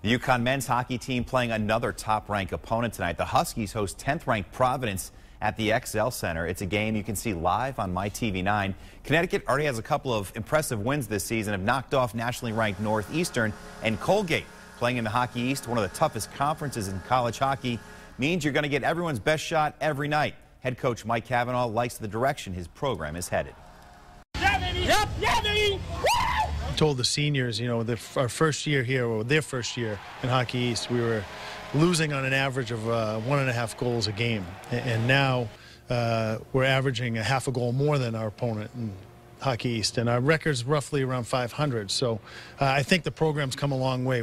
The UConn men's hockey team playing another top-ranked opponent tonight. The Huskies host 10th-ranked Providence at the XL Center. It's a game you can see live on MyTV9. Connecticut already has a couple of impressive wins this season, have knocked off nationally ranked Northeastern and Colgate. Playing in the Hockey East, one of the toughest conferences in college hockey, means you're going to get everyone's best shot every night. Head coach Mike Cavanaugh likes the direction his program is headed. Yeah, baby! Yep! Yeah, baby! Told the seniors, you know, the, our first year here, or their first year in Hockey East, we were losing on an average of uh, one and a half goals a game. And now uh, we're averaging a half a goal more than our opponent in Hockey East. And our record's roughly around 500. So uh, I think the program's come a long way.